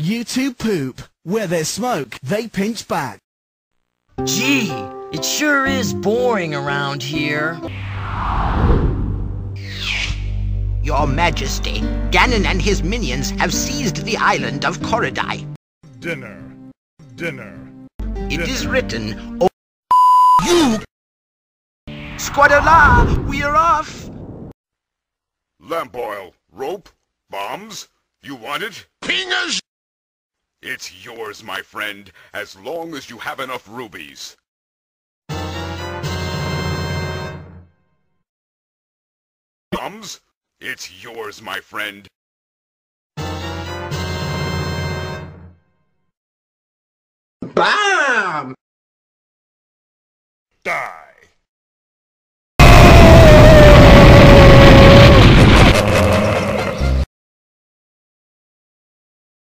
YouTube Poop. Where there's smoke, they pinch back. Gee, it sure is boring around here. Your Majesty, Ganon and his minions have seized the island of Koridai. Dinner. Dinner. It is written, oh, you! Squadala, we are off! Lamp oil, rope, bombs. You want it? Pingers! It's yours, my friend, as long as you have enough rubies. Bombs? It's yours, my friend. BAM! Die!